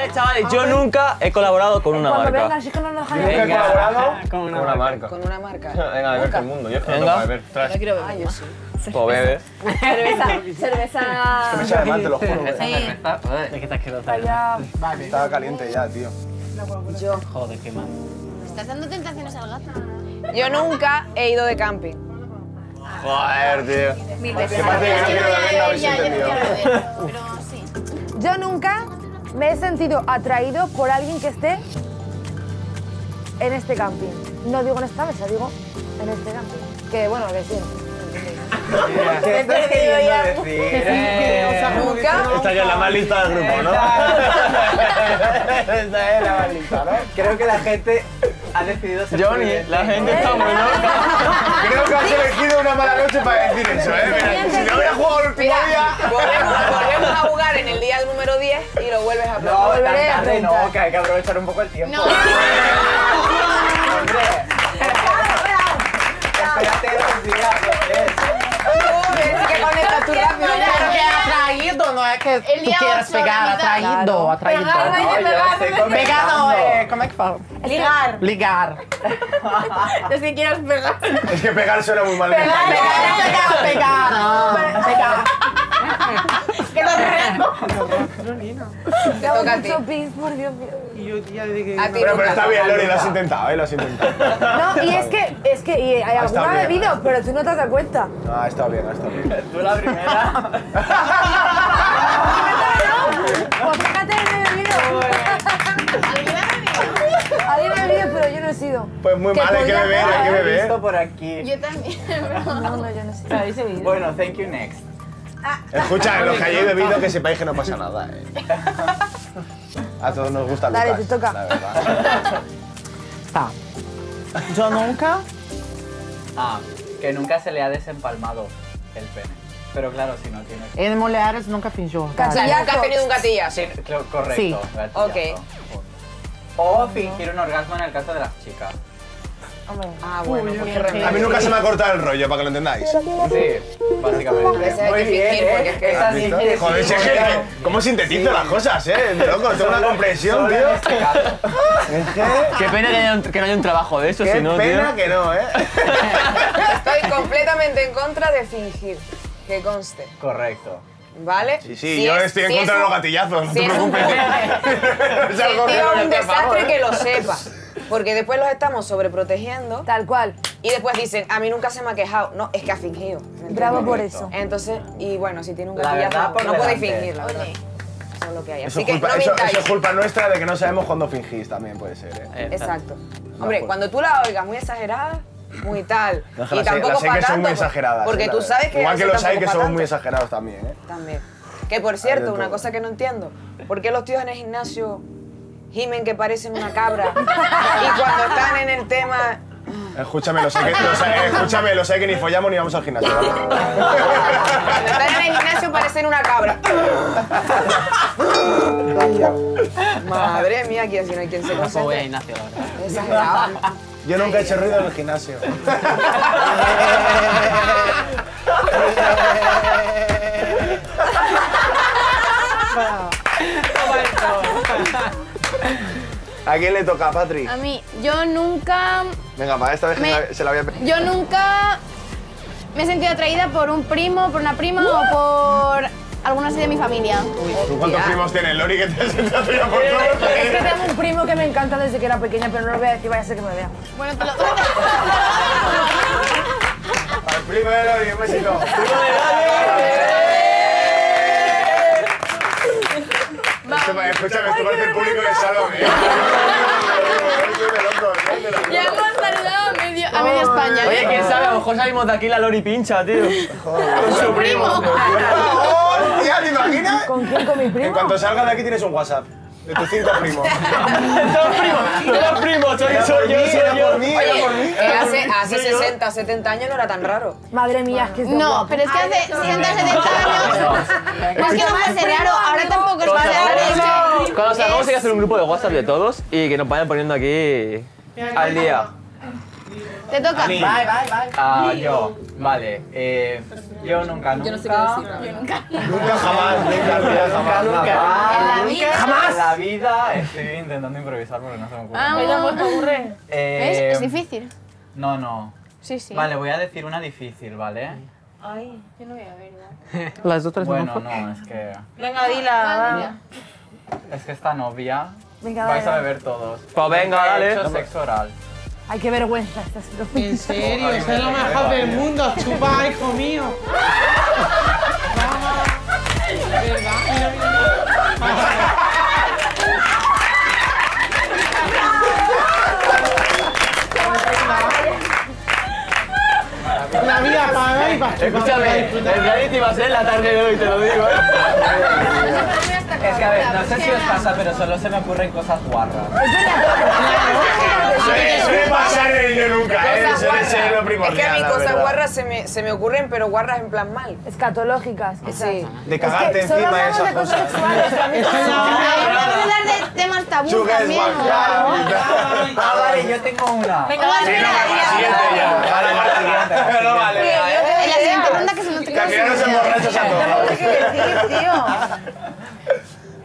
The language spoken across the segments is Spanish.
Vale, chavales, yo nunca he colaborado con una Cuando marca. vengas, es que no nos dejan Nunca he colaborado Con con una marca. Con una marca. Venga, a ver todo el mundo. Yo es que no Venga. toco, a ver, tras. Quiero beber. Ah, yo sí. Pues bebe. Cerveza, cerveza. Me sabe mal, te lo juro. güey. Sí. Es que te has quedado Está ya. Estaba caliente ya, tío. Yo. Joder, qué mal. Estás dando tentaciones al gato. Yo nunca he ido de camping. Joder, tío. Mil Que veces. parece que no quiero beber, habéis entendido. Pero sí. Yo nunca me he sentido atraído por alguien que esté en este camping. No digo en esta mesa, digo en este camping. Que bueno, que sí. ¿Qué estás queriendo decir? Nunca. Esta ya es la más lista del grupo, ¿no? Esta es la más lista, ¿no? Creo que la gente ha decidido ser Johnny, prudente. la gente está muy loca. Creo que has elegido una mala noche para decir eso, ¿eh? Mira, si no hubiera jugado el último día... número 10 y lo vuelves a No, probar. tan a tarde no, que hay que aprovechar un poco el tiempo. No. Hombre. Espérate dos días, ¿qué Es que conectas tú rápido. Pero que atraído no es que tú quieras pegar, atraído, atraído. No, Pegado, eh, ¿cómo es que fala? Ligar. Ligar. Es que quieras pegar. Es que pegar suena muy mal. pegar. Que lo toca a ti. Mucho pis, por Dios mío. A ti, Pero, pero Lucas. está bien, Lori, lo has intentado, ¿eh? Lo has intentado. No, y es que, es que y hay Ha estado alguna bien. bebido, pero tú no te has dado cuenta. No, ha estado bien, ha estado bien. Tú la primera. Pues fíjate, no he bebido. Alguien ha bebido, pero yo no he sido. Pues muy Que mal, hay que beber, hay que beber. visto por aquí. Yo también. No, no, yo no he sido. Bueno, thank you next. Escucha, los que hayáis bebido, que sepáis que no pasa nada, ¿eh? A todos nos gusta Dale, Lucas, te toca. La verdad. Está. Yo nunca. Ah, que nunca se le ha desempalmado el pene. Pero claro, si no tienes... En Moleares nunca fingió. O sea, nunca has tenido un gatillazo. Sí, correcto. Sí. gatillazo. Ok. O fingir un orgasmo en el caso de las chicas. Ah, bueno, qué A mí nunca se me ha cortado el rollo, para que lo entendáis. Sí, básicamente. Muy bien, ¿eh? Joder, si es que, ¿cómo sintetizo las cosas, eh? Loco, tengo una comprensión, tío. este caso. Es que... Qué pena que, haya un- que no haya un trabajo de eso, Qué si no, pena tío. que no, ¿eh? Estoy completamente en contra de fingir. Que conste. Correcto. ¿Vale? Sí, sí, Si yo es- estoy en si contra es de los un- gatillazos, no si te es un- preocupes. Es Si algo no es un desastre, ¿eh? que lo sepa. Porque después los estamos sobreprotegiendo Tal cual. y después dicen, a mí nunca se me ha quejado. No, es que ha fingido. Bravo por eso. Entonces, y bueno, si tiene un La gatillazo, no podéis delante. fingir, la verdad. Oye. Eso es lo que hay. Así que culpa, no eso- eso es culpa nuestra de que no sabemos cuándo fingís también, puede ser, ¿eh? Exacto. Hombre, pues. cuando tú la oigas muy exagerada, muy tal. No, y las tampoco las sé para que son tanto, muy exageradas. Porque eh, tú sabes que Igual que los hay tampoco que somos tanto. muy exagerados también, ¿eh? También. Que por cierto, una cosa que no entiendo. ¿Por qué los tíos en el gimnasio gimen que parecen una cabra? y cuando están en el tema. Escúchame, lo sé que, lo sé- escúchame, lo sé que ni follamos ni vamos al gimnasio. ¿vale? Cuando están en el gimnasio parecen una cabra. Madre mía, que si no hay quien se concentre. Ignacio. Exagerado. Yo nunca he hecho ruido en el gimnasio. ¿A quién le toca, Patri? A mí, yo nunca. Venga, para esta vez Me- se la- se la voy a pedir. Yo nunca me he sentido atraída por un primo, por una prima o por alguna así de mi familia. ¿Tú cuántos primos tienes, Lori, que te has sentado ya por todos? Es que tengo un primo que me encanta desde que era pequeña, pero no lo voy a decir, vaya a ser que me vea. Bueno, te lo. Al primo de Lori, un besito. Esto Escúchame, esto parece el público del salón, ¿eh? Ya hemos saludado a medio, a media España. Oye, ¿eh? quién sabe, a lo mejor salimos de aquí la Lori pincha, tío. Su primo. ¡Hostia, ¿te imaginas? ¿Con quién? ¿Con mi En primo? cuanto salga de aquí tienes un WhatsApp. De tus cinco primos. Todos primos, todos primos, soy, soy yo, soy yo. por mí, era por mí. Eh, hace, hace 60, 70 años no era tan raro. Madre mía, es que es de No, guapo. pero es que hace 60, 70 años. Es que no raro, ahora cuando salgamos hay que hacer un grupo de WhatsApp de todos y que nos vayan poniendo aquí al día. Te toca. Bye, bye, bye. Ah, yo. Vale. Eh, yo nunca, nunca. Yo no sé qué decir. Nunca jamás, nunca, nunca jamás. Nunca, En la nunca. vida. ¡Jamás! La vida estoy intentando improvisar porque no se me ocurre. Ah, nada. ¿Ves? Eh, Es difícil. No, no. Sí, sí. Vale, voy a decir una difícil, ¿vale? Ay, yo no voy a ver. ¿no? Las otras Bueno, no. no, es que. Venga, dila. Es que esta novia. Venga, vais a dale. beber todos. Pues venga, dale. hecho sexo oral. Ay, qué vergüenza esta situación. En serio, es lo mejor del mundo. Chupa, hijo mío. Vamos. ¿Verdad? Mira, mira, mira. La vida paga y para. Escúchame, el reality va a ser la tarde de hoy, te lo digo, ¿eh? Es que a ver, no sé si os pasa, pero solo se me ocurren cosas guarras. Suele, pasar el yo nunca, ¿eh? Suele ser lo guarras. Es primordial. que a mí cosas guarras se me, se me ocurren, pero guarras en plan mal. Escatológicas. Sí. De cagarte Es que solo encima hablamos esas de cosas hablar de temas tabú también. guapo. Ah, vale, yo tengo una. Venga, la siguiente ya. Vale, siguiente. No vale. En la siguiente ronda que se nos Que al final nos emborrachas a todos.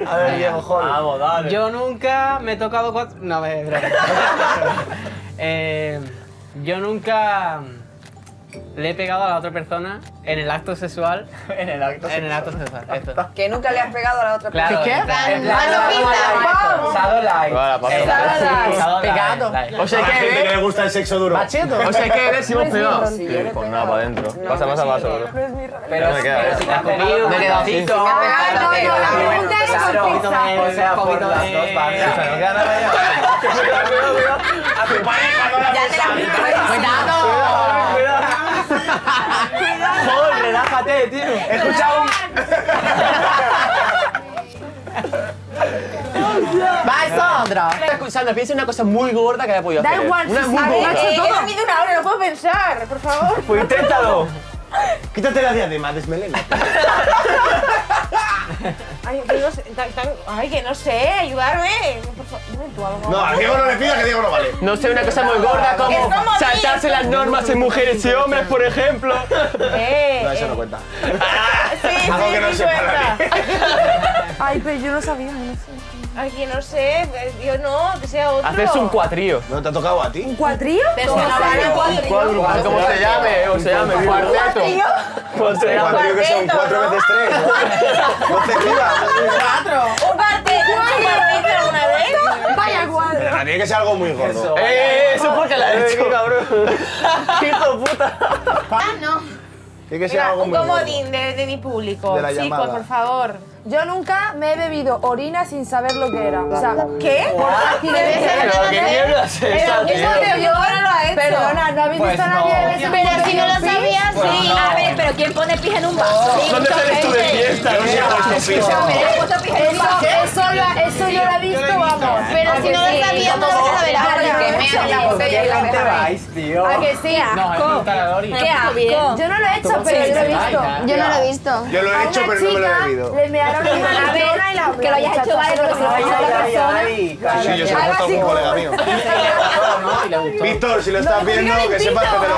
A ver, Diego, joder. Vamos, dale. Yo nunca me he tocado cuatro. No, me. eh, yo nunca le he pegado a la otra persona en el acto sexual. En el acto En el acto sexual. Esto. Que nunca le has pegado a la otra Claro. persona. ¿Qué? Eh, Pegado. light. O sea, que gente que ver. le gusta el sexo duro. Machito. O sea, que ver si hemos pegado. Sí, Pues nada, para adentro. Pasa, pasa, pasa. Pero, si te has pegado Me he quedado así. Ah, no, no, la Claro, contextual. o sea, por poquito las de- dos bandas. O sea, no queda nada ya. A tu pareja no la ¡Cuidado! Joder, relájate, tío. Escucha un... ¡Va, Sandra! Sandra, piensa en una cosa muy gorda que haya podido Da hacer. igual, Una si muy gorda. eh, He dormido una hora, no puedo pensar, por favor. Pues inténtalo. Quítate la diadema, desmelena. Ay, que no sé, tan- tan- ay, que no sé, ayudarme. Por favor, dime tú algo. No, a Diego no le pidas que Diego no vale. No sé, una cosa muy gorda como saltarse las normas en mujeres y hombres, por ejemplo. Eh, No, eso eh, no cuenta. sí, Algo sí, que no sí cuenta. Ay, pero yo no sabía. no sé. Ay, que no sé, yo no, que sea otro. Hacerse un cuatrío. ¿No te ha tocado a ti? ¿Un cuatrío? Pero no vale cuatro. Ah, ¿Cómo se llame? ¿Cómo se llame? Cuarteto. ¿Cómo se llama? Cuatro que son cuarteto, cuatro veces tres. ¿no? Doce vidas. Un cuarteto, un cuarteto una vez. Vaya cuadro. Pero tiene que ser algo muy gordo. ¡Eh! Eso porque la he hecho, cabrón. ¡Hijo puta! Ah, no. Tiene que ser algo un muy gordo. comodín de, mi público. De la Chicos, por favor. Yo nunca me he bebido orina sin saber lo que era. O sea, ¿Qué? por accidente. ¿Pero qué mierda Pero tío? eso que yo ahora lo ha hecho. Perdona, ¿no habéis Pues visto a no. nadie Pero si no lo sabías, sí. A ver, pero ¿quién pone pija en un vaso? ¿Dónde sales tú de fiesta? No esto pisa. Eso, eso, yo lo he visto, vamos. Pero si no lo sabías, no lo vas a. Que me ¿Por qué gente vais, tío? ¿A que sí? Y... Qué asco. Yo no lo he hecho, pero yo lo he visto. Yo no lo he visto. Yo lo he hecho, pero no me lo he bebido. Le mearon en la pierna y la Que lo hayas hecho, Sí, sí, yo se lo he un colega mío. Víctor, si lo estás viendo, que sepas que te lo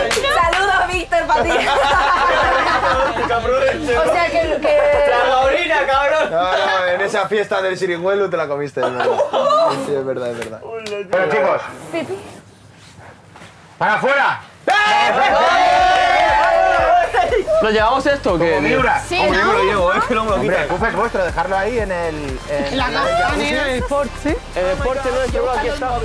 he para ti. O sea que, que ¡La orina, cabrón! No, no, en esa fiesta del Siringuelo te la comiste, es verdad. Sí, es verdad, es verdad. Pero chicos, ¡para afuera! ¿Nos llevamos esto o qué? tío? Miura. Sí, Hombre, yo me ¿no? lo llevo, es que no me lo Hombre, quita. el puff es vuestro, dejarlo ahí en el... En La el sport, sí. El deporte nuestro, aquí está.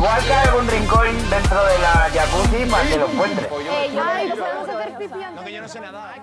Igual que algún rincón dentro de la jacuzzi para que lo encuentre. Ay, vamos a hacer pipi antes. que yo no sé nada.